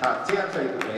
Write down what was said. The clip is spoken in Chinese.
啊，这样子也。